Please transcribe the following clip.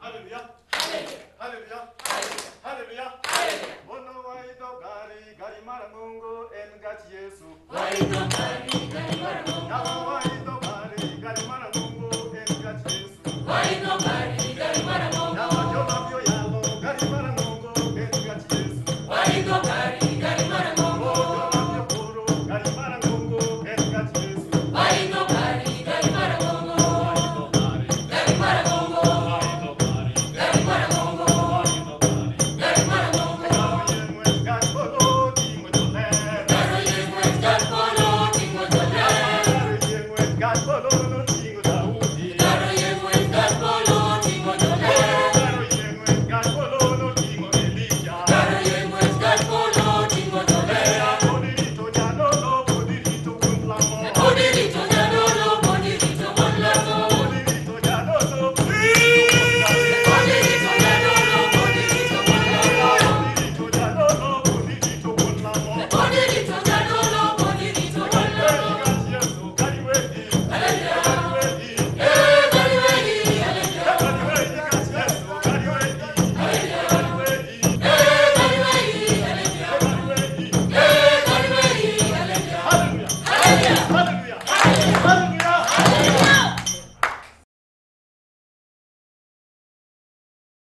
Haleluya. Hallelujah. Hallelujah. Bono waito gari gari mara Mungu en gach Yesu. Waito Claro y en Huesca, Colón. Claro y en